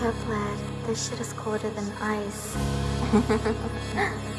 Wake. This shit is colder than ice.